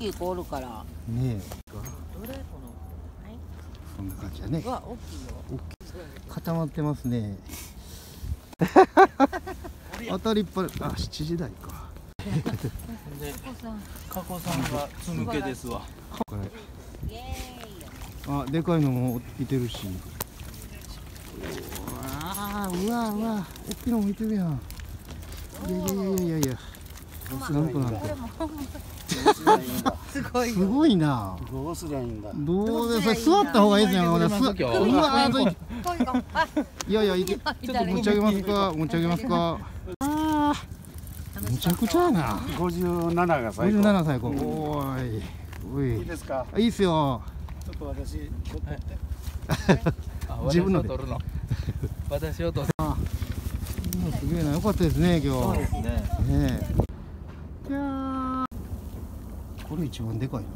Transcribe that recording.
きい子おるから。ねえ。どれこのはい。そんな感じだね。うわ大きいよ。固まってますね。当たりっぱなあ7時台か。で加古さんがつむけですわ。これ。あでかいのもいてるし。うわーうわうわ大きいのもいてるやんいやいやいやいやいやなんとなんすごいすごいな。どうすりゃいいんだ？どうです座った方がいいですよこれすうわーそういやいやいけちょっと持ち上げますか持ち上げますか。あーむちゃくちゃやな。57が最高。57歳こおーいおい。いいですか？あいいっすよ。ちょっと私 自分の取るの。私を取る。うんすげえなよかったですね今日。そうですね。ねこれ一番でかいな。